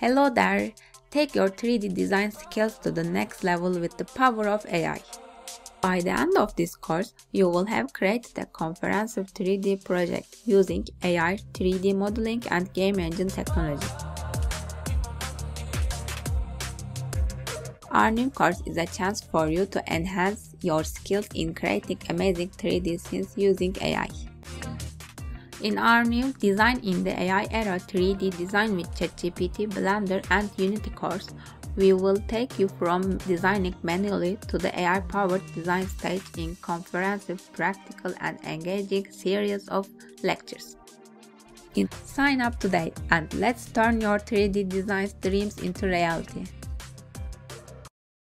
Hello there! Take your 3D design skills to the next level with the power of AI. By the end of this course, you will have created a comprehensive 3D project using AI, 3D modeling and game engine technology. Our new course is a chance for you to enhance your skills in creating amazing 3D scenes using AI. In our new Design in the AI Era 3D Design with ChatGPT, Blender and Unity course, we will take you from designing manually to the AI-powered design stage in comprehensive, practical and engaging series of lectures. Sign up today and let's turn your 3D design dreams into reality.